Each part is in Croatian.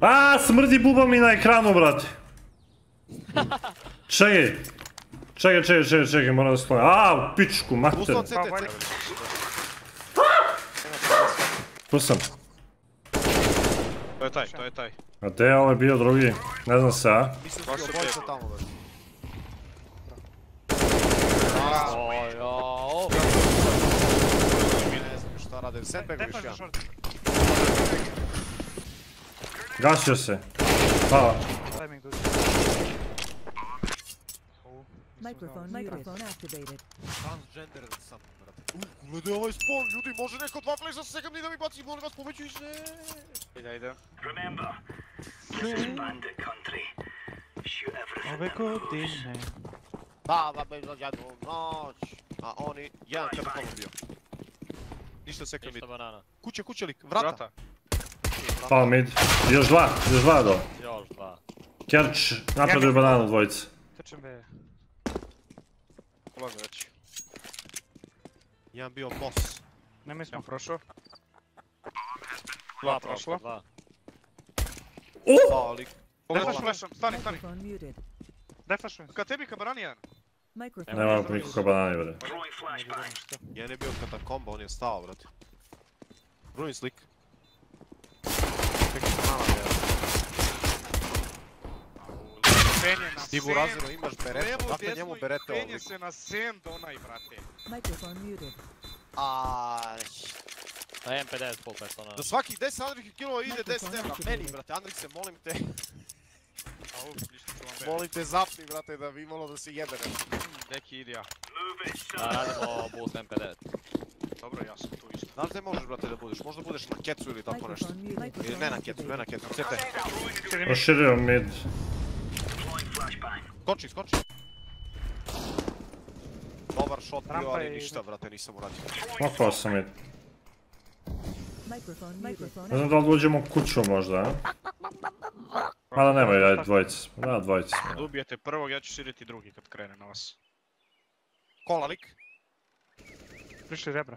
A, smrdi buba mi na ekranu, brate. Čekaj. Čekaj, čekaj, čekaj, čekaj, moram da sklonim. A, u pičku, mater. Pa, Tu sam. To je taj, to je taj. A gdje je ovaj bio drugi? Ne znam se, a? Baš da je obojica pet. tamo, brate. Oj, jao. Ne znam šta rade, sandbag još jedan. Gasio se. Hvala. Activated. Transgender sam, brate. Gledaj ovaj spawn, ljudi, može neko dva flasha sa sekam da mi baci, molim vas, povećuj se. Ide, ide. Ove godine. Da, da, bez jednu noć. A oni, jedan čep tamo bio. Ništa sekam Ništa banana. Kuće, kuće lik, vrata. Vrata. Hvala mid. Još dva, još dva do. Još dva. Kerč, napreduju bananu dvojice. Trčem B. Ulaze već. Jedan bio boss. Smo. Jedan prošao. Dva prošlo. Dva. Pogledaš Defaš. flashom, stani, stani. Microphone muted. Defashujem. Ka tebi, ka banani jedan. Nema activated. nikoga banani, bre. Jedan je bio katakomba, on je stao, brate. Ruin slik. Čekaj, je. Penje na Ti imaš berete, Levo, dakle njemu berete penje ovdje. se na sem do onaj, brate. Microphone muted. Aaaa, Na M50 full persona. do svakih 10 Andrih kilova ide 10 Mikrofon evra. activated. Meni, brate, Andrih se, molim te, Au, molim te zapni, brate, da bi imalo da se jebe nešto. Neki idija. Da, radimo boost M50. Dobro, ja sam tu isto. Znaš gdje možeš, brate, da budeš? Možda budeš na kecu ili tako nešto. Ili ne na kecu, ne na kecu, CT. Proširio mid. Skoči, skoči. Dobar shot bio, ali ništa, brate, nisam uradio. Okao sam mid. Ne znam da li uđemo u kuću možda, a? Mada nemoj, ajde dvojice smo. Da, dvojice smo. Kad ubijete prvog, ja ću širiti drugi kad krene na vas. Kola lik. Prišli rebra.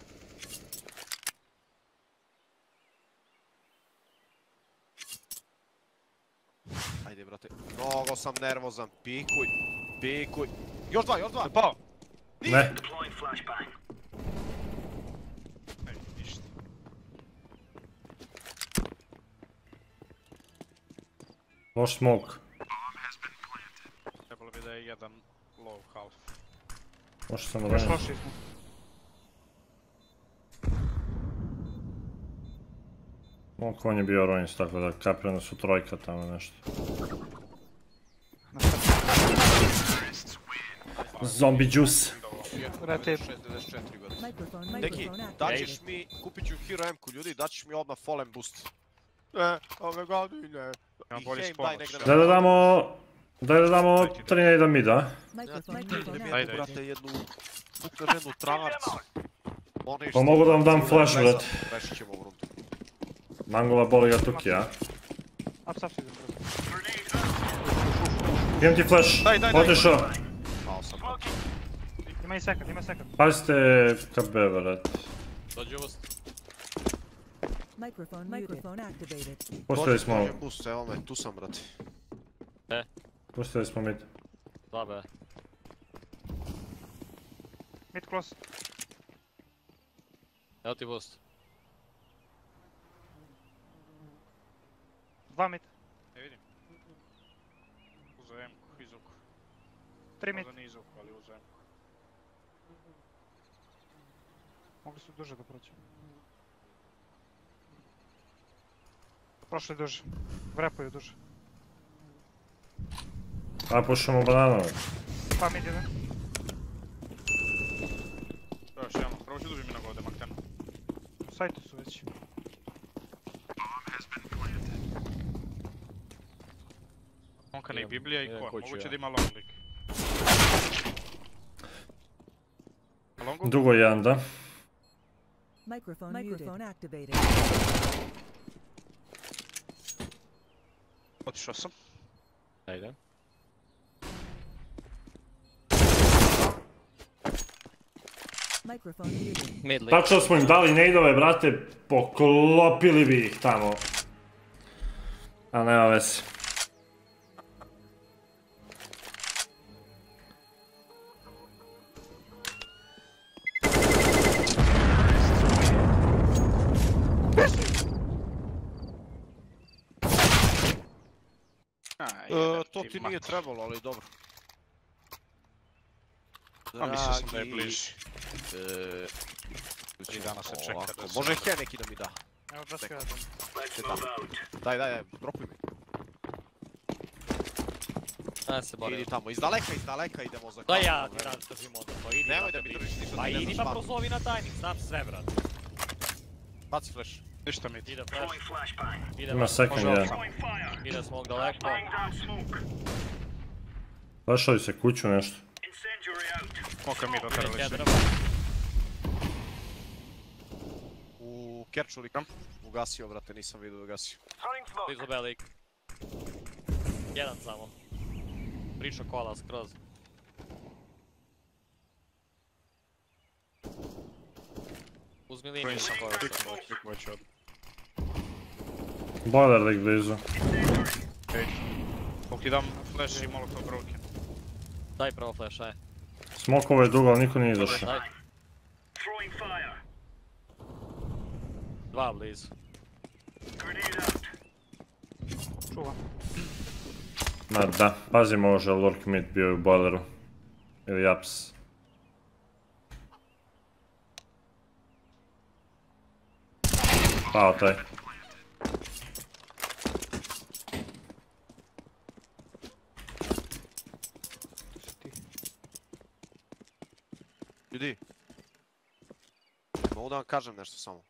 Ajde, brate. Mnogo sam nervozan. Pikuj. Pikuj. Još dva, još dva. Pao! Ne, loš smoke. Trebalo bi da je jedan low half. Loš sam Još ranije. loši smo. Smoke on je bio Roins, tako da kapirano su trojka tamo nešto. Zombie juice. Brate, 694 godine. Microphone, Neki, daćeš mi, kupit ću Hero M-ku ljudi, daćeš mi odmah Fallen Boost. Ne, ove godine. Šta. Daj da damo... Daj da damo 3 na 1 mid, a? Microphone Idem muted. jednu, Ajde, brate, jednu, travarcu. Pa mogu da vam dam flash, brate. Rešit ćemo u rundu. Mangola boli ga tuki, a? Imam ti flash. Ima i second, ima second. Pazite KB, brate. Dođi. Microphone, microphone activated. Dođi, smo, boost, evo me, tu sam, brate. pustili smo mid. Dva B. Mid close. Evo ti boost. Dva mid. Ne vidim. Uzem izuk. Tri mid. Možda ni izuk, ali uzem. Mogli su duže da prođu. Prošli duže. Vrepuju duže. A, pušamo bananu. Pa mid jedan. Evo još jedan, prvo ću duži mi ovdje maktenu. U sajtu su već. Monkana i Idem- Biblija i idem ko? kuću, Moguće ja. da ima long lik. Na longu? Dugo jedan, da. Microphone, microphone activated. Otišao sam. Ajde. Tačno smo im dali nejdove, brate, poklopili bi ih tamo. A nema veze. Aj, to ti nije trebalo, ali dobro. A mislio sam da je bliži. e, Tri dana se čeka da se- Može he neki da mi da. Evo da se jedan. Da. Daj, daj, daj, dropuj mi. Ajde se Idi borim. tamo, iz daleka, iz daleka idemo za Da kameru, ja ti dan držim onda, pa idi. Nemoj da mi držiš ništa, Pa idi pa prozovi na tajnik, znam sve brat. Baci flash. Ništa mi. Ide flash. Ima second jedan. Ide smoke daleko. Zašao se kuću nešto. Smoka mi dotarali se. U Kerču lik. Ugasio, brate, nisam vidio da ugasio. Blizu belik. Jedan samo. Priča kola skroz. Uzmi liniju. Kojim sam koju sam kliknuo, kliknuo ću od... Boiler lik blizu. Okej. Ti dam flash i molotov broken. Daj prvo flash, aj. Smokovo je dugo, ali niko nije izašao. Daj. Dva blizu. Čuvam. Ma da, pazi može, Lurk mid bio je u boileru. Ili japs. Pao taj. Tu si ti. Ljudi. Mogu da vam kažem nešto samo.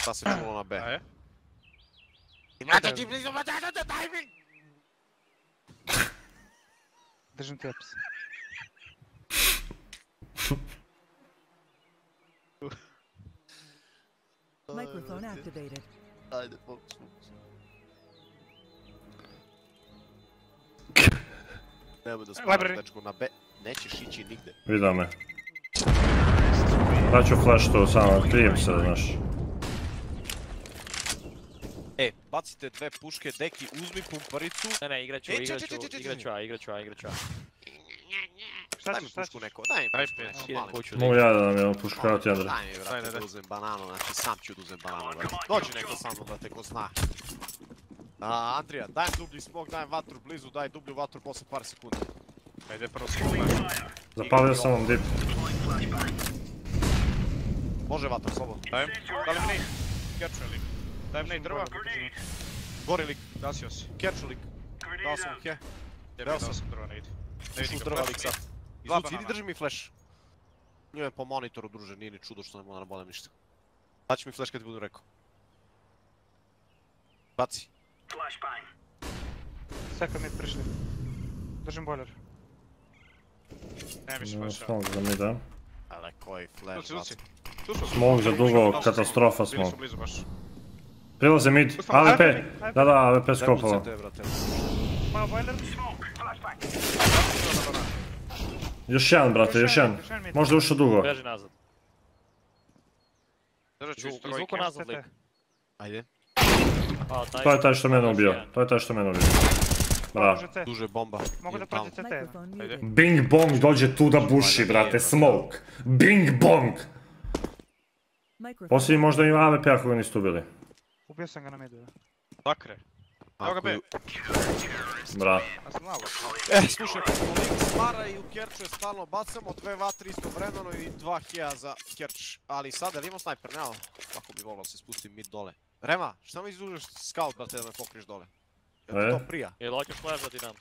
Šta se čulo na B? A je? Imate ti blizu, ma daj, daj, daj mi! Držim te apps. Microphone activated. Ajde, fokus, fokus. Nemoj da spavaš dečko na B. Nećeš ići nigde. Vidio me. Daću flash tu, samo krijem se, znaš. E, bacite dve puške, deki, uzmi pumparicu. Ne, ne, igraću, igraću, igraću igraću A, igraću A. Šta Daj mi ćeš, šta pušku ćeš? neko, daj mi pušku neko, Idem molim. kuću. Mogu ja da nam je puškavati Andra. Daj mi, Daj, brate, daj, da uzem bananu, znači sam ću da uzem bananu. Dođi neko sa mnom, brate, ko zna. A, Andrija, daj dublji smog, daj vatru blizu, daj dublju vatru posle par sekundi. Ajde prvo sam flash. Zapalio sam vam dip. Može vatra, slobodno. Dajem. Da li mi nade? Kerču je lik. Dajem nade drva. Gori lik, Gasio si. kerču lik. Dao sam he. Dao sam. sam drva nade. Ušu Nade ga drva lik sad. Izvuci, idi drži mi flash. Njoj je po monitoru, druže, nije ni čudo što ne mogu da nabodem ništa. Daći mi flash kad ti budu rekao. Baci. Seka mi prišli. Držim boiler. Ne više flasha. Smoke za mida. Ale koji flash, tu Smog za dugo, katastrofa smog. baš. Prilaze mid, AWP. Da, da, AWP boiler. Još jedan, brate, još jedan. Možda ušao dugo. Beži nazad. Izvuku nazad lik. Ajde. To je taj što mene ubio. To je taj što mene ubio. Bravo. Duže bomba. Mogu da prođe CT. Bing bong dođe tu da buši, brate, smoke. Bing bong! Poslije možda ima AWP ako ga niste ubili. Ubio sam ga na midu. Dakre. Evo ga B. sam malo. E, slušaj, Link Smara i u Kerču je stalno bacamo, dve vatri isto vremeno i dva heja za Kerč. Ali sada, jel imamo snajper, nema? Kako bi volao se spustim mid dole. Rema, šta mi izdužeš scout, brate, da me pokriš dole? Jel ti E? to prija? Jel hoćeš flash da ti dam?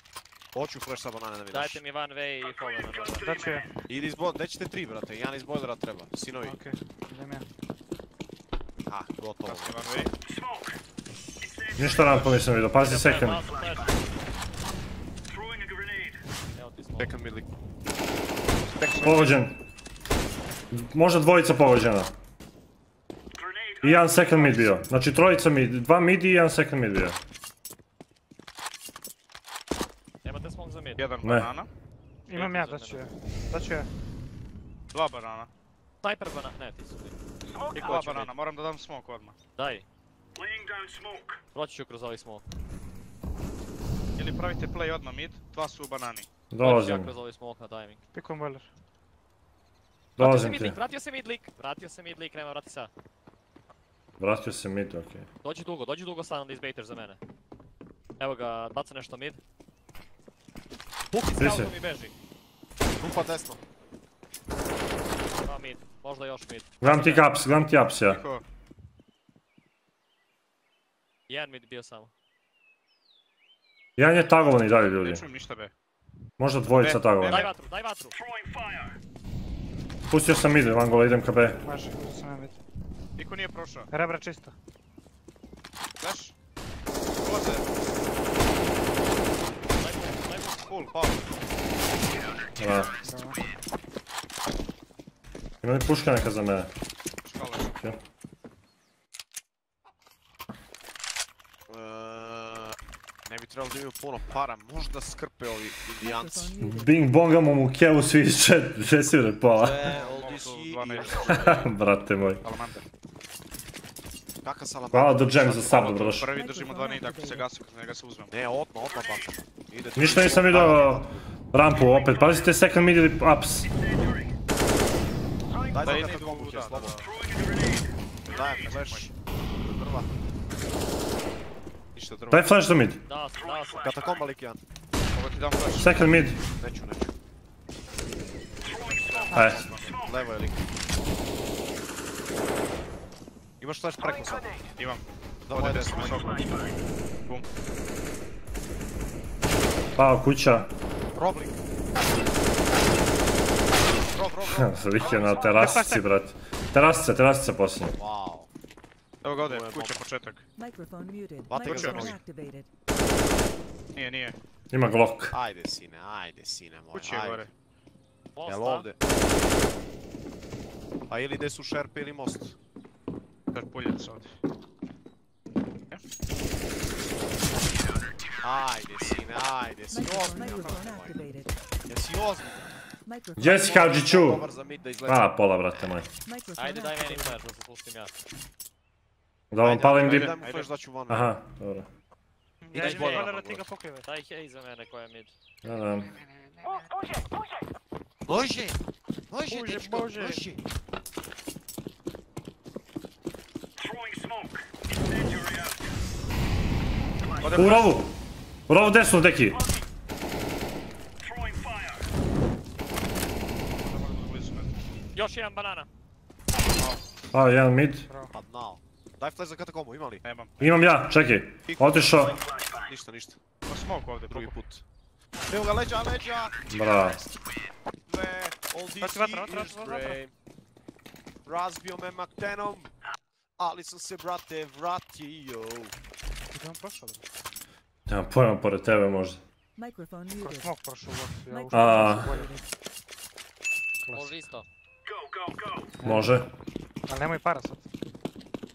Hoću flash sa banane da mi daš. Dajte mi van V i follow na nova. Da će je. Idi iz bo... Gde ćete tri, brate? Jedan iz bojlera treba. Sinovi. Okej. Idem ja. Ha, gotovo. Kasni van way. Ništa rampa nisam vidio, pazi second. Second mid lik. Pogođen. Možda dvojica pogođena. I jedan second mid bio. Znači trojica mid, dva mid i jedan second mid bio. Nemate Jedan Ne. banana. Imam ja, da ću je. Da ću je. Dva banana. Sniper bana... Ne, ti su ti. Dva banana, moram da dam smoke odmah. Daj. Proći ću kroz ovaj smoke. Ili pravite play odmah mid, dva su u banani. Proći ću Dolazim, kroz ovaj smoke na timing. Pikujem boiler. Vratio se dolazim mid ti. vratio se mid lik, vratio se mid lik, nema vrati sa. Vratio se mid, okej. Dođi dugo, dođi dugo stano da izbaiter za mene. Evo ga, baca nešto mid. Puki scoutom i beži. Rupa desno. Dva mid, možda još mid. Gledam ti caps, gledam ti ups ja. Jedan mid bio samo. Jedan je tagovan i dalje ljudi. ne čujem ništa be. Možda dvojica tagovan. Daj vatru, daj vatru. Pustio sam mid, Vangola, idem ka B. Može, uzeo sam mid. Niko nije prošao. Rebra čisto. Flash. Ulaze. Daj mu, daj mu. Full, pao. Da. Ima li puška neka za mene? Škala. Okej. Eee, Ne bi trebalo da imaju puno para, možda skrpe ovi indijanci. Bing bongamo mu kevu svi iz čet. 12. Brate moj. Salamander. Kaka salama? Hvala do jam za sub, dobrodošli. Prvi držimo dva nida, ako se gasi, kad njega se uzmemo. Ne, odmah, odmah bacam. Ide Ništa nisam vidio rampu opet, pazite second mid ili ups. Daj Da da kad kombu da, da, da. Dajem flash. Prva. Ništa drugo. Daj flash do mid. Sam, dao sam. Katakomba lik jedan. Ovo ti dam flash. Second mid. Neću, neću. Aj. Levo je lik. Imaš flash preko sad. Imam. Ode desno, desno. visoko. Bum. Pao kuća. Roblik. Rob, rob, rob. Lik je na terasici, brat. Terasica, terasica posljednja. Wow. Evo ga ovdje, kuća početak. Microphone muted. Vate ga za activated. Nije, nije. Ima Glock. Ajde sine, ajde sine moj, Kući je gore. Jel ovdje? A ili gdje su šerpe ili most? Kad puljac ovdje. Ajde sine, ajde, si ozbiljno. Jesi ozbiljno? Gdje si Hadžiću? Da. A, pola, brate moj. Ajde daj meni flash da se spustim ja. Da vam palim dip. Daj mu flash da ću van. Aha, dobro. Ja Ideš idem boiler. boilera, ti ga pokrivaj. Daj hej za mene koja je mid. Da, da. Može! Može, Može, dečko, može. može! U rovu! U rovu desnu, deki. Još jedan banana. A, jedan mid. Pa. Daj flash za katakombu, ima li? Nemam. Imam ja, čekaj. Otišao. Ništa, ništa. Ma smoke ovdje, Drugi put. Evo ga, leđa, leđa! Bravo. Sve, all Vatra, DC vatra, vatra, is brain. Razbio me Maktenom, ali sam se, brate, vratio. Ti on prošao, bre. Nemam pojma, pored tebe možda. Microphone Kroz muted. smog prošao u box. Ja ušao u boiler. Može isto. Može. Ali nemoj para sad.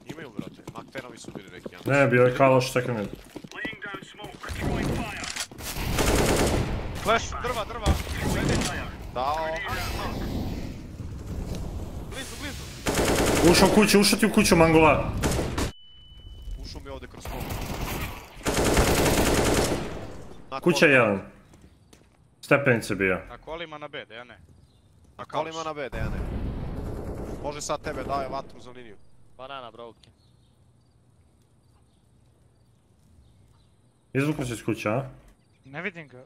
Imaju, brate, Maktenovi su bili neki. Ne, bio je Kaloš second mid. Flash, drva, drva. Dao. Ušao u kuću, ušao ti u kuću, Mangola. Ušao mi ovdje kroz. Na Kuća kol- jedan. Stepenice bio. Na kolima na B, da ja ne. Na kolima na B, Dejane. Može sad tebe, daje vatru za liniju. Banana broke. Izvukao si iz kuće, a? Ne vidim ga.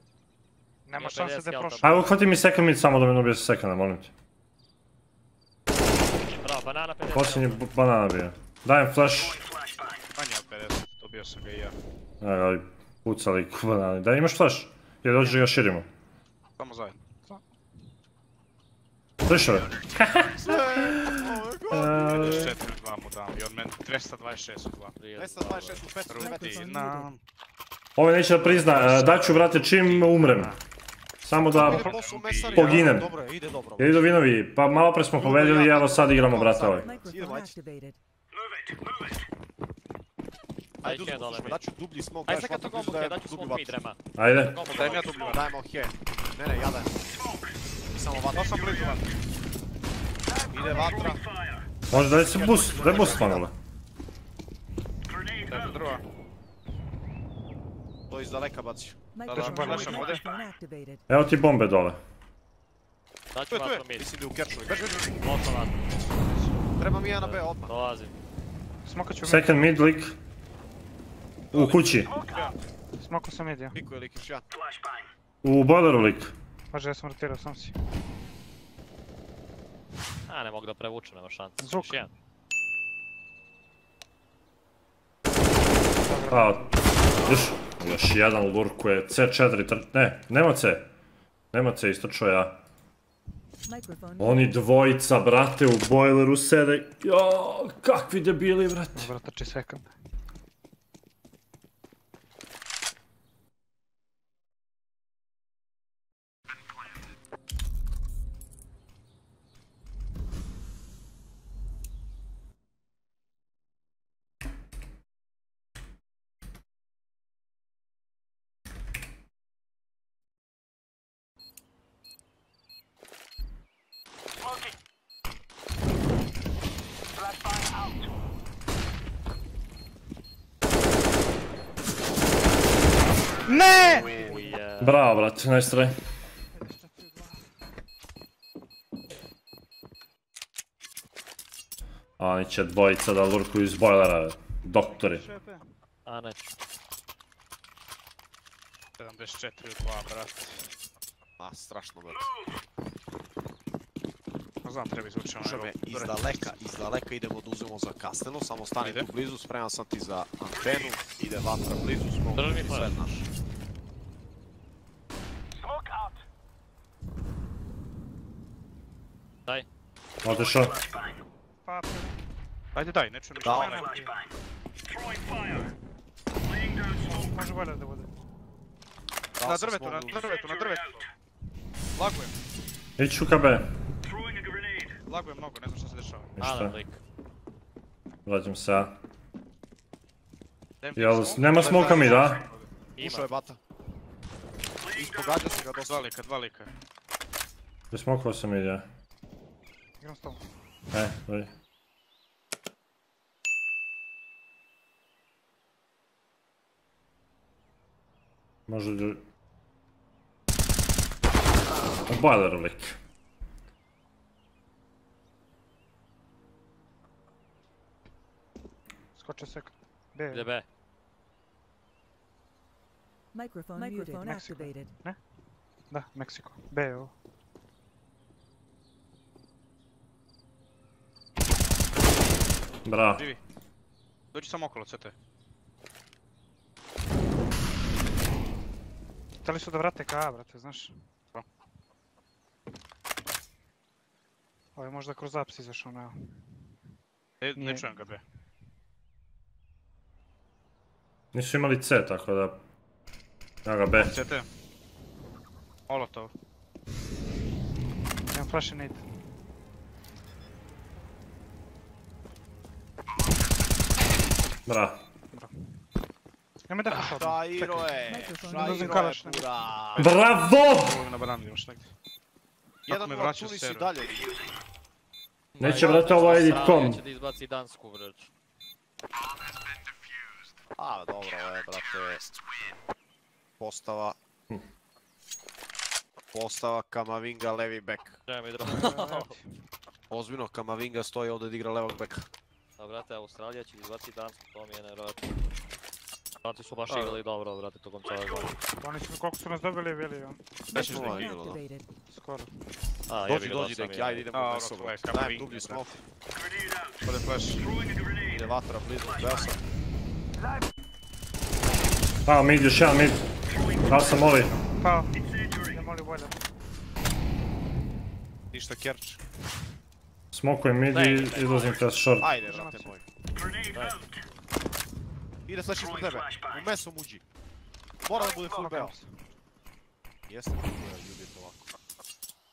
Nema šanse 50 da je prošao. Ajde, uhvati mi second mid samo da me dobije sa seconda, molim te. Banana 50. Posljednji banana bio. Dajem flash. Manje od 50, dobio sam ga i ja. Ajde, ali pucali ku banani. Da imaš flash? Jer dođe da ga širimo. Samo zajedno. Slišao je? 54 2 mu dam i on meni 226 u 2. 226 u 5 Rutina. Ovo neće da prizna, e, daću brate čim umrem. Samo da. Poginem. Dobro, je, ide dobro. Jedu vinovi, pa malo pre smo pobedili i evo sad igramo brate ovaj. Ajde. dole daću dublji blizu, vatru. Rema. Ajde. Ja. Ne, ne, ja dajem. I samo sam blizu. Ide vatra. Može da se boost, da je boost drva. To iz daleka baci. Evo ti bombe dole. Tu Daću je, tu je. vatru mid. Mislim da je u beži, beži. Moto vatru. Treba mi jedan na B odmah. Dolazim. Smokat ću mid. Second mid lik. U kući. Smoku sam mid, ja. Piku je lik još jedan. U boileru lik. Može, ja sam rotirao, sam si. A, ne mogu da prevučem, nema šanse. Zvuk. Još jedan. A, još, još jedan lurkuje. C4, tr... ne, nema C. Nema C, istočio ja. Oni dvojica, brate, u boileru sede. Jo, kakvi debili, brate. Dobro, trči second. Ne! Brate, nice try. Oni će dvojica da lurkuju iz boilera, doktori. A, neću. 74 u 2, brate. A, strašno brzo. No znam, treba izvući onaj Slušaj me, iz daleka, iz daleka idemo da uzmemo za kastelo, samo stani tu blizu, spreman sam ti za antenu, ide vatra blizu, smo sve flash. Otišao. Pa, Ajde daj, ne čujem ništa. Dao. Ne, može boiler da bude. Na drvetu, na drvetu, na drvetu. Lagujem, Iću ka B. lagujem mnogo, ne znam što se dešava. Ništa. lik. Vraćam se ja. Jel, nema smoka mi, da? Ušao je bata. Ispogađa se ga Dva dosta. lika, dva lika. Besmokao sam ide. Igram s tobom. E, doj. Može da... U boileru lik. Skoče second. B. Ide B. Microphone, Microphone. Activated. Da, Meksiko. B je ovo. Bravo. Živi. Dođi samo okolo, CT. Htjeli su da vrate ka A, brate, znaš? Pa. Ovo je možda kroz aps izašao na... Ne, Nije. ne čujem ga be. Nisu imali C, tako da... Ja ga B. CT. Molotov. Imam flash i nade. Bravo. Nemoj da puša odmah. Šairo je, Uzem je pura. Bravo! Ovo na banani još negdje. Jedan me nula, vraća Tunis server. i dalje. Neće vrati ovo edit.com. Će da izbaci Dansku, vreć. A, dobro, ovo je, brate, postava. Postava Kamavinga, levi back. Ozbiljno, Kamavinga stoji ovdje da igra levog backa. Brate, Australija će izbaci Dansku, to mi je nevjerojatno. Brati su baš igrali dobro, brate, tokom cijele godine. Oni su, koliko su nas dobili, bili on. Već Microphone nula igralo, da. Skoro. A, Dođi, dođi, je. ajde idemo u mesovo. Dajem dublji smoke, Ode flash. ide vatra blizu, beo sam. A, mid, još jedan mid. Dao sam moli. Pao. Ja molim boiler. Ništa kerč. Smokujem mid i izlazim test short. Ajde, brate moj. Ide flash ispod tebe. U meso muđi. Mora da bude full beo. Jeste, kako je ljudi ovako.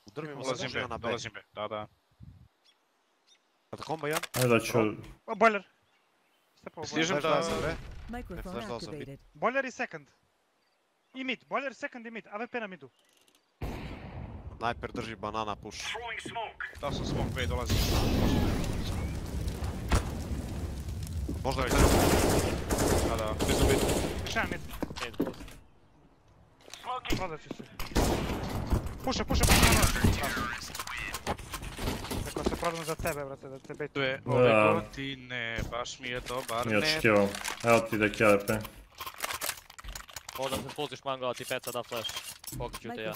Udrvimo se može be, na B. dolazim be. Da, da. Katakomba jedan. Ajde da ću... O, boiler. Stižem da- B. Microphone flash dao sam mid. activated. Boiler i second. I mid, boiler second i mid, AWP na midu. Sniper drži banana push. Dao sam smoke B, dolazim. Možda je Da, da. Još jedan mid. Mid, plus. Prodat ću se. Puša, puša, puša. Rekao se prodam za tebe, brate, da te Da. ove godine, baš mi je dobar Nije net. očekivao. Evo ti da KRP. Možda se spustiš mangala ti peca da flash. Pokriću te ja.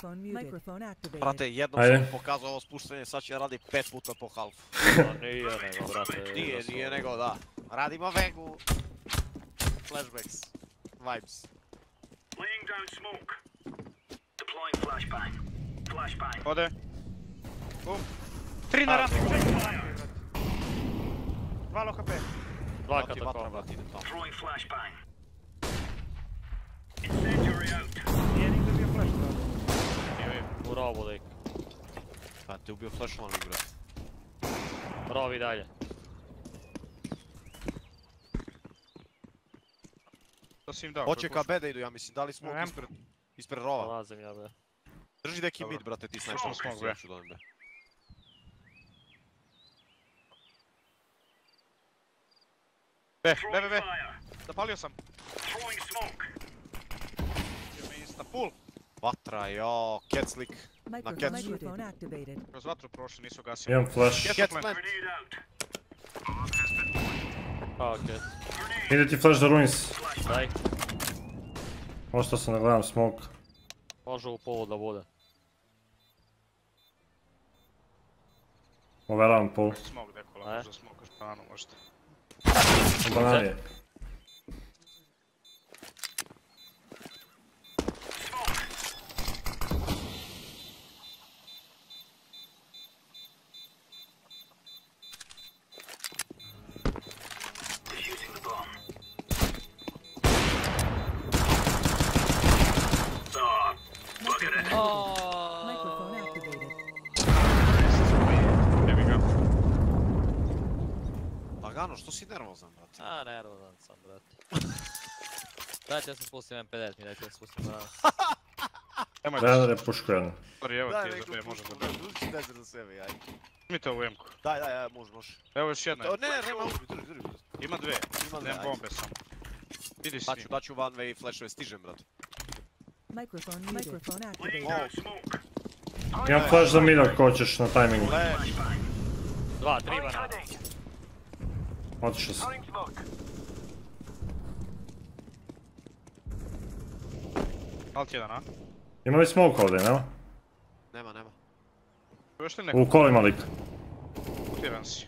Brate, jednom Ajde. sam pokazao ovo spuštanje, sad će radi pet puta po halfu. Pa nije nego, brate. Nije, nije nego da. Radimo vegu. Flashbacks. Vibes. Ode. Tri na rampi, čekaj na rampi, brate. Dva low HP. Dva vatra, katakomba. brate, ide tamo. Brate. U rovu lik. Pa te ubio flashovan lik, brate. Rov i dalje. To si im dao. Hoće ka B da idu, ja mislim, dali smo ispred, ispred rova. Dolazim ja bre. Drži neki Dobro. mid, brate, ti. Ja ću da odem B. B, B, B, B. Zapalio sam. Idemo insta pull. Vatra, jo, cat slick. Microphone, activated. Kroz vatru prošli, nisu gasili. Imam flash. Pa okej. Ide ti flash za ruins. Daj. Ostao sam da gledam smoke. Može u polu da bude. Overavam pol. Smog dekola, možda smog u španu možda. U banani je. Što si nervozan, brate? A, nervozan sam, brate. Dajte da se spustim M50, mi dajte da se spustim banana. Nemoj Redar je pušku jednu. Sorry, evo Daj ti je za B, može pušku, za B. brate, uzmi desert za sebe, aj. Uzmite ovu M-ku. Daj, daj, daj, može, može. Evo još jedna. Ne, ne, nema, uzmi, drži, drži. Ima dve. Ajde. bombe samo. Idi s Daću, njim. daću one way flashove, stižem, brate. Microphone muted. Microphone activated. Imam flash za mid ako hoćeš na tajmingu. Dva, tri banana. Otišao sam. Alt jedan, a? Ima li smoke ovdje, nema? Nema, nema. Još li neko? U kolima lik. Utiran si.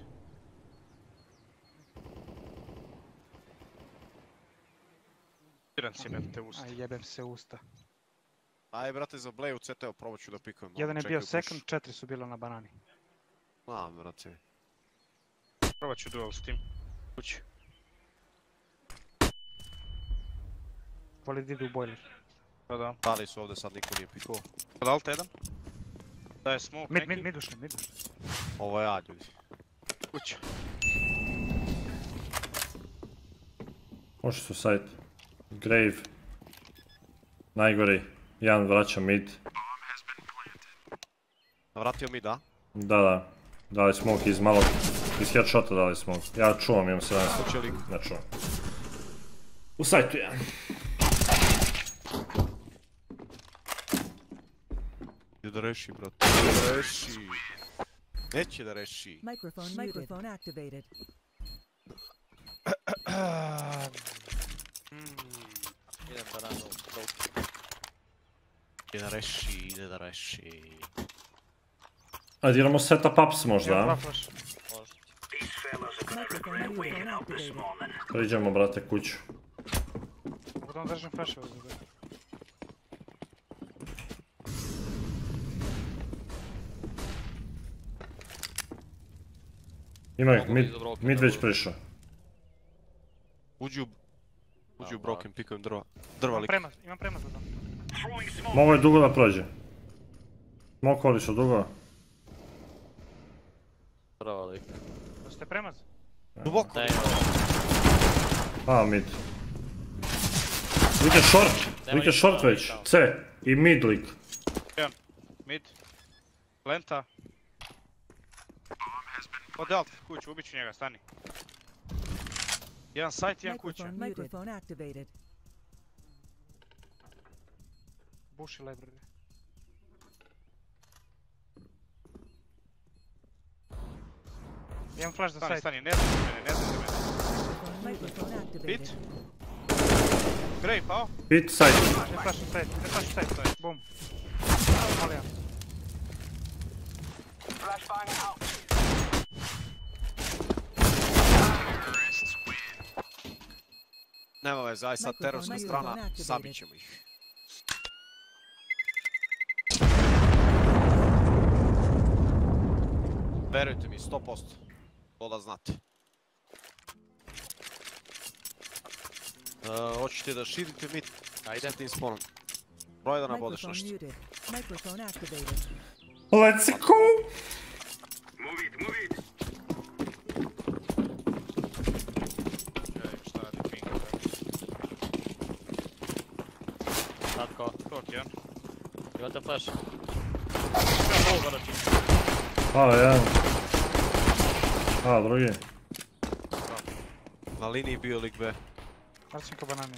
Utiran si, me te usta. Aj, jebem se usta. Aj, brate, za Blay u CT-u probat ću da pikujem. Jedan je Čekaju bio second, četiri su bilo na banani. Znam, brate. Probat ću duel s tim. Kući. Voli da idu u boiler. Da, da. Da li su ovdje sad niko nije pikao? Kod alt jedan. Da je smoke Mid, neki. mid, mid ušli, mid ušli. Ovo je ja, ljudi. Kuća. Možeš su site. Grave. Najgori. Jedan vraća mid. Vratio mi, da? Da, da. Dali smoke iz malog... Iz headshota dali smoke. Ja čuvam, imam 17. Hoće li? Ne čuvam. U sajtu je. Ide da reši, brate. Da reši. Neće da reši. Microphone muted. Microphone activated. Idem bananu. Ide da reši, ide da reši. Ajde, idemo setup ups možda, a? flash. Može. Microphone microphone activated. Priđemo, brate, kuću. Da vam držim flashove za B. Ima ih, mid, već prišao. Uđi u... Uđi u Da, broken, pikujem drva. Drva Imam lik. premaz, imam premaz za dom. Mogu je dugo da prođe. Mogu li su dugo? Prva lik. Da ste premaz? Duboko. Ne, A, mid. Lik je short, Nema lik je ništa, short već. C. I mid lik. Jedan. Mid. Lenta. Ode alt kuću, ubit ću njega, stani. Jedan site, jedan kuća. Buši library. Imam flash za site. stani, ne znam mene, ne znam mene. Microphone, microphone activated. Bit. Grej, pao. Hit side. Ne flash za site, ne flash za site. Boom. Molim. Nema veze, aj sad terorska strana, sabit ćemo ih. Verujte mi, 100%. To da znate. E, hoćete da širite mit Ajde. sa tim spawnom. Broj da nabodeš Microphone nešto. Let's go! Ej, šta radi ping? Tatko, Tok jedan. imate flash. Imam low garači. A, jedan. A, drugi. Na liniji bio lik B. Bacim ko banani.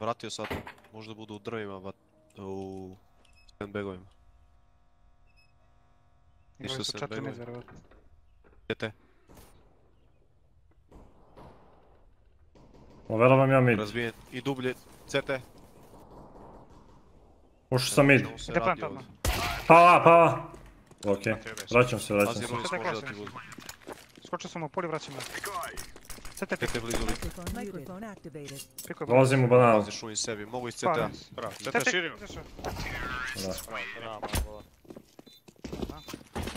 Vratio sad. Možda budu u drvima, bat u sandbagovima. Igrali su vjerovatno. Gdje Overavam ja mid. Razbijen. I dublje. CT. Ušao sam mid. Ide radi plant ovdje? odmah. Pava, pava. Okej, vraćam se, vraćam Pazi, se. Ruiz Sve može da klasne. ti bude. Skočio sam u poli, vraćam me. CT pick, CT blizu lik. Microphone, microphone activated. pikuj. Dolazim u bananu. Pazi šuj sebi. Mogu iz CT-a. Bravo, CT. Bravo, bravo.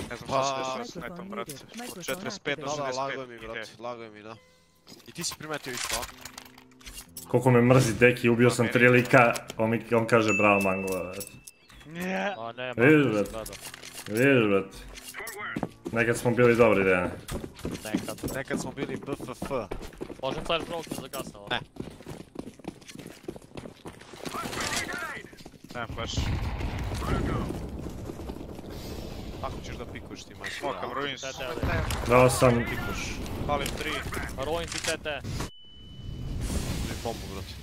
Ne znam Pa, šta se s netom, brate. muted. Od Microphone 45 do Da, da, 65. lago mi, brate. Lago mi, da. I ti si primetio isto, a? Koliko me mrzi deki, ubio sam tri lika, on, mi, on kaže bravo Mangula, brate. Nije. A ne, Vidiš, malo brate. sam gledao. Vidiš, brate. Nekad smo bili dobri, Dejane. Nekad. Nekad smo bili BFF. Možem flash broken za gasno. Ne. Nemam flash. Kako ćeš da pikuješ ti, majstor? Smokam ruins. Dao sam, Pikuš. Palim 3. Ruins i CT. Ne pompu, brate.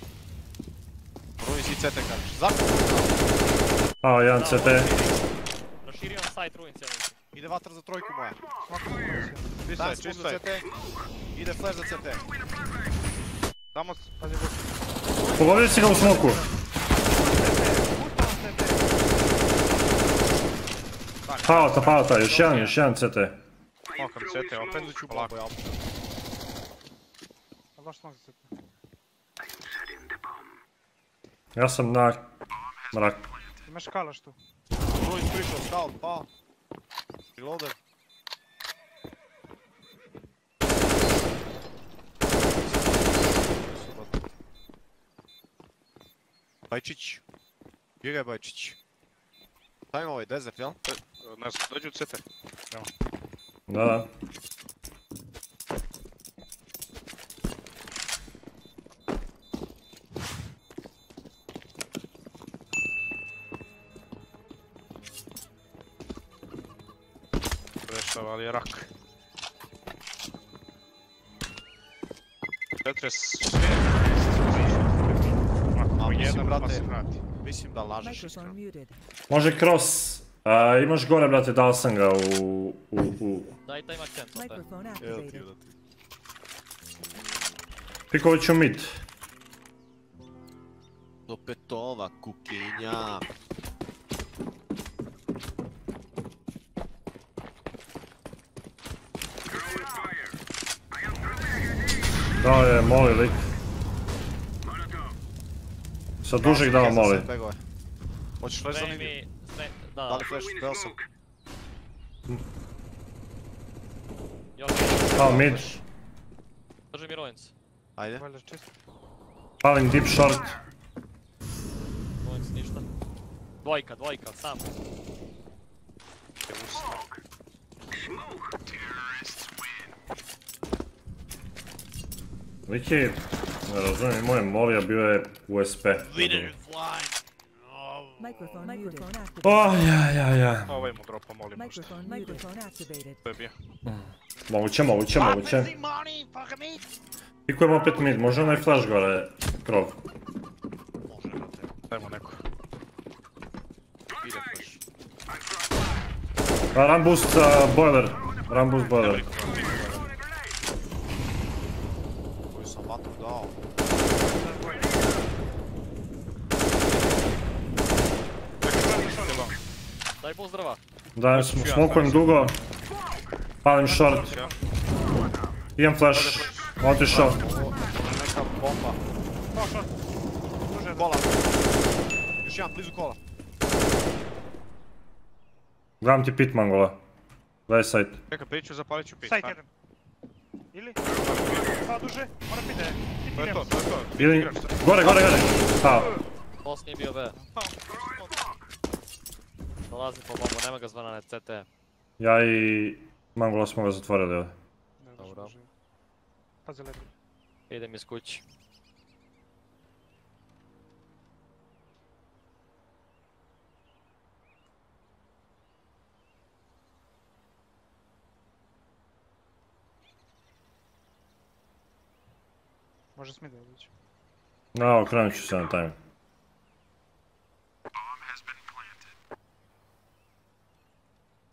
Ruins i CT kažeš. Zašto? pao jedan Da, CT. Proširio na site ruins, mislim. Ide vatra za trojku moja. Čisto Da, je, čisto za je. CT. Ide flash za CT. Samo Pazi. Pogodio si ga u smoku. Pao ta, pao ta, još jedan, još jedan CT. smokam CT opet. Ću Polako. A baš smog za CT. Ja sam na mrak. Imaš kalaš tu. Ruins prišao, scout, pao. Reloader. Bajčić. Gdje ga je Bajčić? Šta ima ovaj desert, jel? Ne znam, dođu CT. Da, da. Ali je rak. Petres, sve. A, mislim, jedan brate, se vrati. Mislim da lažeš Microphone iskreno. muted. Može cross. A, imaš gore, brate, dao sam ga u... u, u. Daj taj ima Evo ti. Pikovat ću mid. Opet ova kukinja. Dao je moli lik. Sa dužeg dao moli. Hoćeš flash za liniju? Da, Da li flash? Beo sam. Pao mid. Drži mi ruins. Ajde. Palim deep short. Ruins ništa. Dvojka, dvojka, sam. Je, ne razumijem, moj molio bio je USP. Microphone, microphone activated. O, ja, ja, ja. Ovaj mu dropa, molim možda. To je bio. Moguće, moguće, moguće. Pikujem opet mid, može onaj flash gore, krov. Može. Dajmo neko. Ide flash. Boost uh, boiler. Run boost boiler. Koju sam vatru dao. Daj boost drva. Dajem, sm- smokujem dugo. Palim short. Imam flash. Otišao. Neka bomba. O, short. Duže, Kola. Još jedan, blizu kola. Gledam ti pit mangola. Left side. Čekaj, priču, zapalit ću pit. Side jedan. Ili? Pa duže, mora pide. To je to, to je to. Ili... Gore, gore, gore. A, Boss nije bio B. Dolazi po bombu, nema ga zvana na CT. ja i mangola smo ga zatvorili ovdje. Dobro. Pazi lepo. Idem iz kući. Može smije da dođe. No, okrenut ću se na time.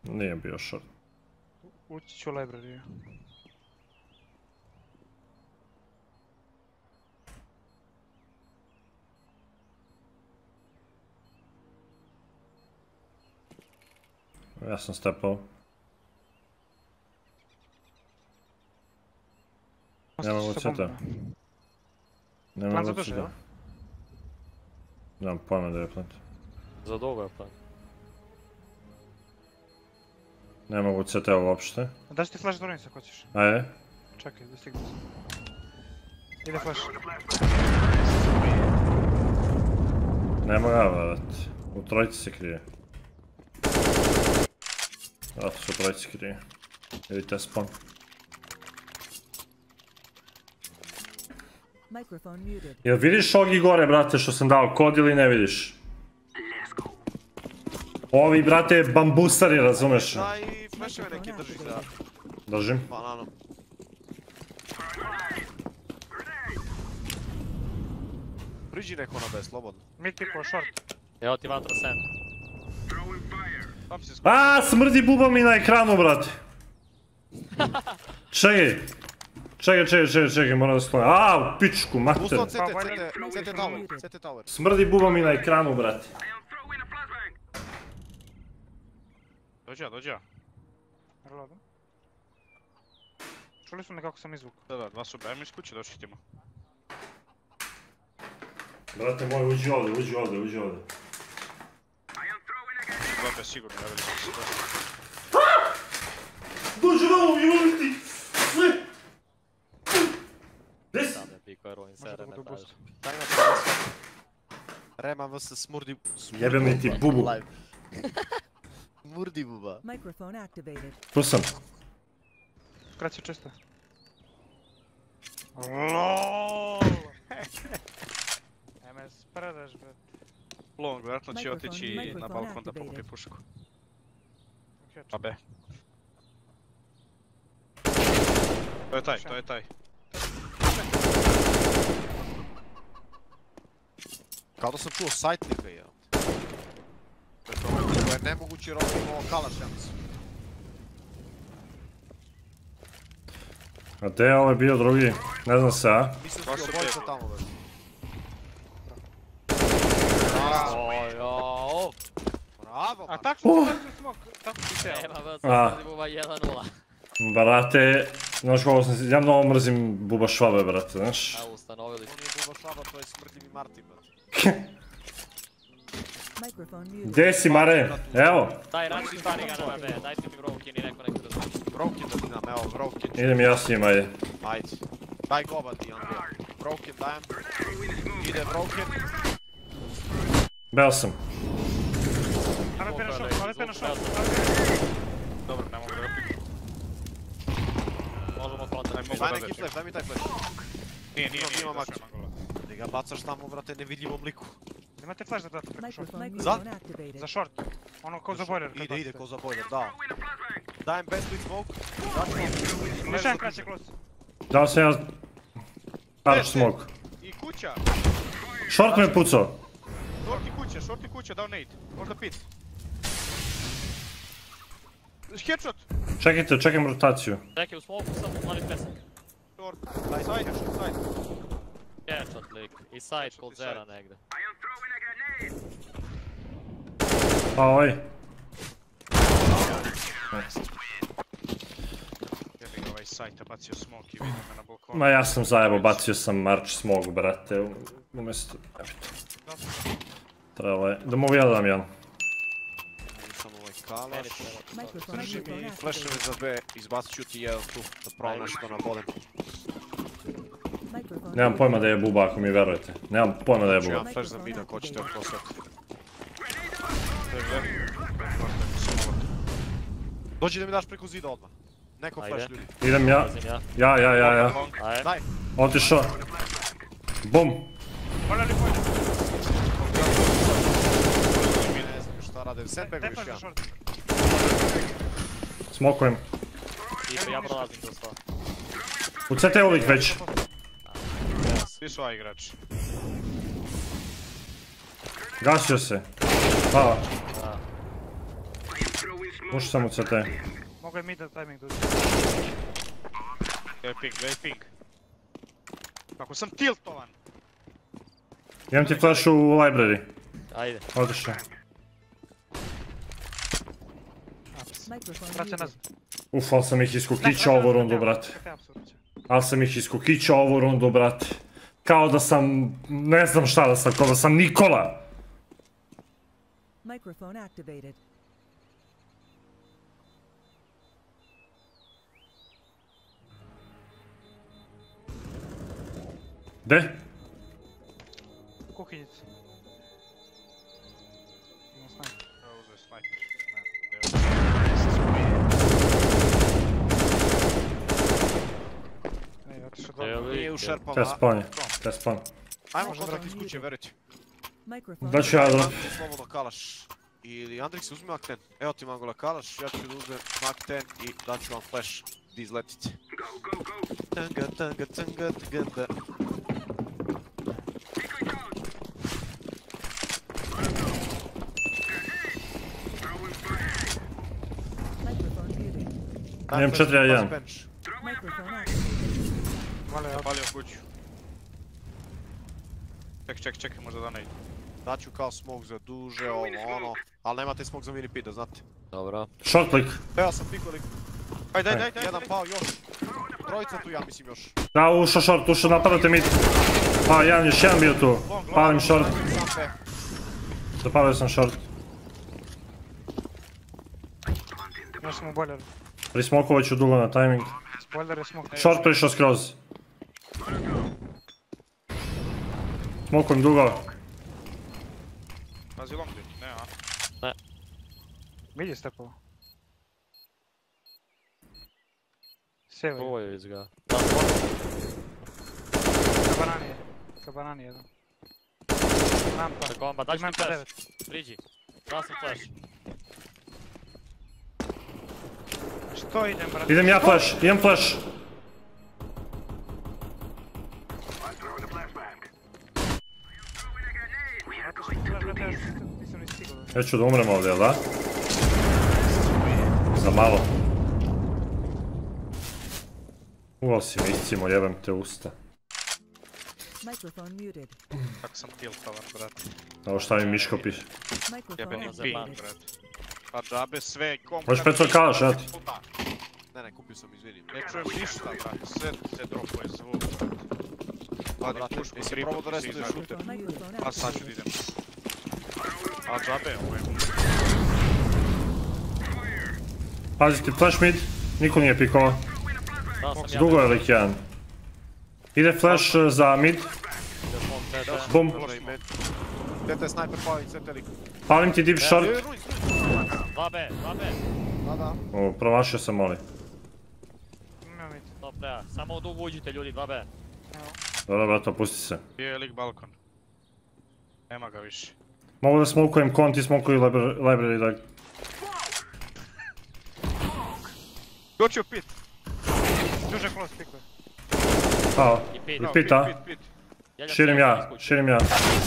Nije bio short. Ući ću u library. Ja sam stepao. Nema bombama. Nema jel? Nemam pojma da je plant. Za dugo je plan. Ne mogu CT uopšte. Da ću ti flash dvoranicu ako hoćeš. Ajde. Čekaj, da stignu. Ide flash. Nema ga, vrat. U trojici se krije. Zato se u trojici krije. Vidite spawn. Jel vidiš ogi gore, brate, što sam dao kod ili ne vidiš? Ovi, brate, bambusari, razumeš? Daj flasheve neki drži za Držim. bananom. Priđi neko na B, slobodno. Mid pickao short. Evo ti vatra sen. A, smrdi buba mi na ekranu, brate. Čekaj. Čekaj, čekaj, čekaj, čekaj, moram da sklonim. A, u pičku, mater. Usto CT, CT, CT tower, CT tower. Smrdi buba mi na ekranu, brate. Dođi ja, dođi ja. Reloadom. Čuli su me kako sam izvuk. Da, da, dva su B, iz kuće doći ćemo. Brate moj, uđi ovdje, uđi ovdje, uđi ovdje. B sigurno, ja vidim se. Dođi ovo, joj ti! Sve! Des! Sam je piko heroin Može sere da ne traži. boost. Daj na to Rema vs smurdi... Jebe mi ti bubu. Live. Smurdi buba. Microphone activated. Tu sam. Kraće često. LOL! E me spradaš, bret. Long, vjerojatno će otići na balkon da pokupi pušku. A B. To je taj, to je taj. Kao da sam čuo sajt neka je. To je to, je ovo imao kalaš, ja mislim. A gdje je ovaj bio drugi? Ne znam se, a? Mislim da su su obojica B. tamo, već. Oj, o, Bravo, A tako što ti bacio smok, tako ti se Nema već A. smrdi buba 1-0. Brate, znaš kako sam si, ja mnogo mrzim buba švabe, brate, znaš? Evo ustanovili. To nije Buba Švaba, to je smrdljivi Martin, brate. Gdje si, Mare? Evo, Daj, rači stari ga na B, dajte mi broken i neko neko da zvuči. Broken da ti dam, evo, Broken. idem ja s njim, ajde. Ajde. Daj goba ti, Andrija. Broken dajem. Ide Broken. Beo sam. Ale pe na short, ale pe na short. Dobro, ne mogu da ga. Možemo kontra. Daj da neki flash, daj mi taj flash. Nije, nije, nije, imam došao akciju. je Mangola. Ti ga bacaš tamo, brate, nevidljivom liku. Imate flash da date preko short. Microphone Za-. Za short. Ono ko za boiler. kad Ide, ide ko za boiler, da. Dajem best with smoke. Jedan kraće close. Dao sam ja... Arch smoke. I kuća. Short me pucao. Short i kuća, short i kuća, dao nade. Možda pit. Headshot. Čekajte, čekam rotaciju. Čekaj, u smoku sam, mali pesak. Short. Side, side. Headshot lik. I side kod i zera side. negdje. A ovaj. Bacio smoke i vidio me na balkonu. Ma ja sam zajebo, bacio sam March smog, brate, umjesto... Trebalo je, da mogu ja da dam jedan. Nisam ovaj kalaš. Drži mi flasheve za B, izbacit ću ti jedan tu, da pravo nešto na bodem. Nemam pojma da je buba ako mi verujete. Nemam pojma da je buba. jedan flash za mid ako hoćete oko sad. Dođi da mi daš preko zida odmah. Neko flash ljudi. Idem ja, ja. ja, ja, ja, ja. Otišao. Bum. Smokujem. I ja prolazim to sva. U CT uvijek već. Svi su A igrači. Gasio se. Hvala. Da. Ušao sam u CT. Mogu je da timing dođe. Gledaj ping, gledaj ping. Kako sam tiltovan. Imam ti flash u library. Ajde. Otišao. Vraća nazad. Uf, ali sam ih iskukićao ovu rundu, brate. Ali sam ih iskukićao ovu rundu, brate. Kao da sam, ne znam šta da sam, kao da sam Nikola. Microphone activated. De? Kuhinjica. Imam sniper. Ja uzeo sniper. Ne, Ne, otišao To je dobro. Nije u lik. šerpama. Te spawn je. Te spawn. Ajmo Može kontakt brati. iz kuće, verujte. Microphone Daću ja da... Andri, slobodno kalaš. Ili Andrix uzmi Mak 10. Evo ti Mangola kalaš, ja ću da uzmem Mak 10 i daću vam flash di izletite. Tanga, tanga, tanga, tanga. Microphone muted. Daj Imam flash, 4-1. pazi bench. Microphone activated. Vale, ja. Zapalio kuću. Ček, ček, čekaj, možda da nade. Daću kao smoke za duže, ovo ono. Ali nemate smoke za mini pit, da znate. Dobro. Short click. Evo sam pikao lik. Ajde, ajde, ajde, Jedan pao još. Trojica tu ja mislim još. Da, ušao short, ušao, napadate mid. A, jedan, još jedan bio tu. Palim short. Zapalio sam short. Još sam u boileru. Prismokovat ću dugo na timing. Boiler je smoke. Short prišao skroz. Smokujem dugo. Pazi long dude, ne a? Mid je stepao. Je. Ovo iz ga. Ka banani je. Ka banani je jedan. Rampa. Za komba, daš mi flash. 9. Priđi. Dao sam flash. Što idem, brate? Idem ja flash, idem flash. Ja ću da umrem ovdje, jel da? Za malo. Uvao si mi iscimo, jebem te usta. Kako sam tiltovan, brate. Ovo šta mi Miško piše. Jebeni ping, activated. brate. Pa džabe sve, kom... Možeš kalaš, evo ti. Ne, ne, kupio sam, izvinim. Ne čujem ništa, brate. Sve se dropuje zvuk. Vadi Brate, jesi probao da restuješ šuter? Microphone A sad ću da idem. A džabe, ovo je... Pazite, flash mid. Niko nije pikova. Dao sam ja. Dugo je lik jedan. Ide flash uh, za mid. Bum. Tete sniper pao i CT lik. Palim ti deep short. E, ruj, ruj. 2B, 2B. Da, da. O, promašio sam mid. Top treba. Samo u dugu uđite ljudi, 2B. Dobro, brate, opusti se. Bio je lik balkon. Nema ga više. Mogu da smokujem kon, ti smokuju libra- library da... Doći u pit. Duže close pikuje. Pao. I pit. I. Jelja Širim ja, širim ja.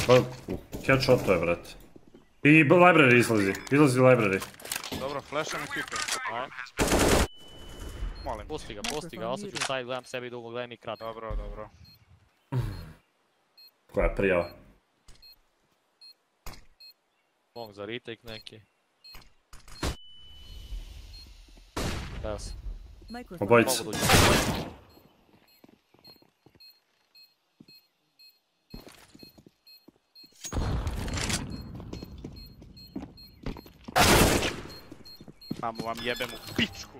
Pa, Headshot to je, brate. I library izlazi, izlazi library. Dobro, flashem i pikuje. Molim. Pusti ga, pusti ga, ostat ću side, gledam sebi dugo, gledam i kratko. Dobro, dobro. Koja je prijava? Mong za retake neki. Evo se, Microphone. Obojica. Mamu vam jebem u pičku.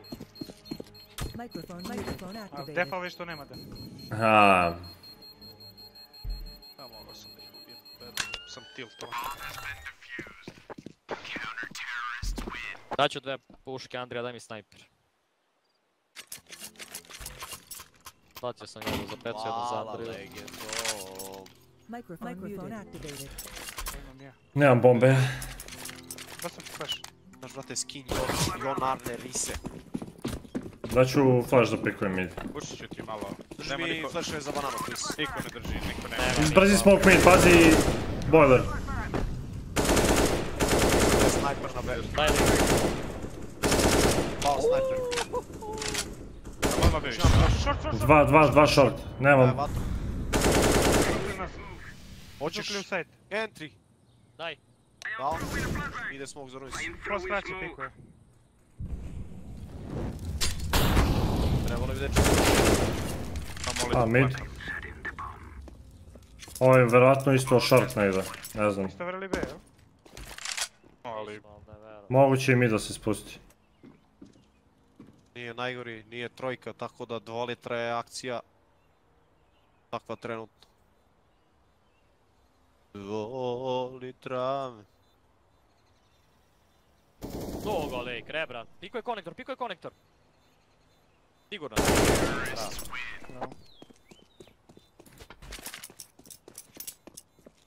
Microphone. Microphone A activated. defa što nema da. Aha, Da, mogao sam da ih ubijem. Sam tilto. Daću dve puške, Andrija, daj mi snajper. Bacio sam ga za pecu, jednu za Hvala, Andriju. Microphone, Microphone activated. Nemam bombe. Da sam flash. Znaš, brate, skin Jon, Arne Rise. Daću flash da pikujem mid. Pušit ću ti malo. Drži mi flashove za bananu, please. niko ne drži, niko ne. Nema. Brzi smoke mid, pazi boiler. Sniper na B. Daj Pao sniper. Odmah bi više. Short, short, short. Dva, dva, dva short. Daj Nemam. vatru. Hoćeš? U. Entry. daj. Dao. Ide smoke za. Cross kraće pikuje. Trebalo bi da A, mid. Ovo je verovatno isto short negdje. Ne znam. Isto B, jel? Ali, ne. Moguće i mid da se spusti. Nije najgori, nije trojka, tako da 2 litra je akcija. Takva trenutno. 2 litra. Dugo lik, Rebran. Piko je konektor, piko je konektor. Sigurno. Bravo.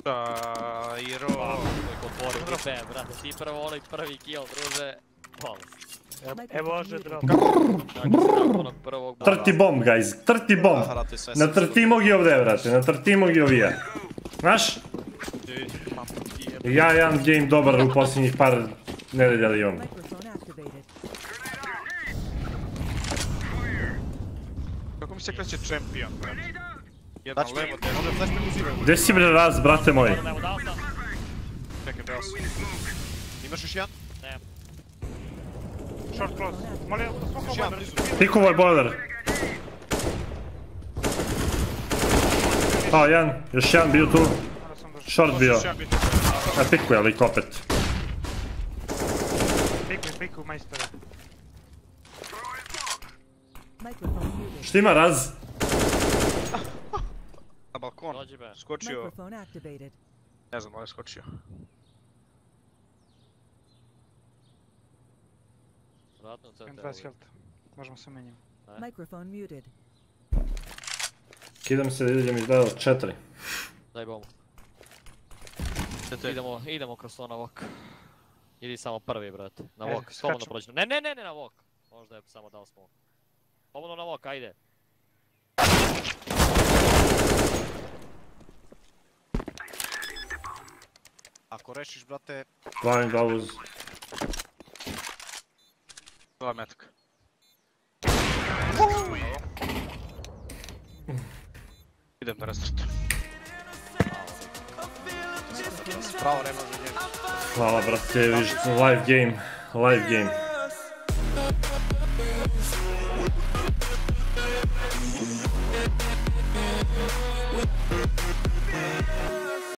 Dajro. Uvijek otvorio grupe, brate, ti prvo onaj prvi kill, druže. Hvala. Evo može drop. I. Trti bomb, guys. Trti bomb. Na sam trtimo gi ovdje, brate. Na trtimo gi ovije. Znaš? Ja jedan game dobar u posljednjih par nedelja imam. Kako mi se kreće champion, brate? Mi, levo, desno, može flash mi uziraju. Gdje si bre raz, brate moj? Čekaj, sam. Imaš još jedan? Short close. Molim. Pikovo je boiler. Pao jedan, još jedan bio tu. Short bio. A pikuje lik opet. Pikuj, pikuj, majstore. Štima raz? Na balkon. Skočio, ne znam da li je skočio. Vratno CT. 20 health. Možemo se menjati. Microphone muted. Kidam se da idem izdao četiri. Daj bombu. Idemo, idemo kroz to na vok. Idi samo prvi, brate. Na E, vok, slobodno skaču. prođi. Ne, ne, ne, ne na vok. Možda je samo dao smoke. Slobodno na vok, ajde. Ako rešiš, brate, Dva im dva uz. Dva metka. Idem da rastrtu. Hvala brate, viš, live game. Live game.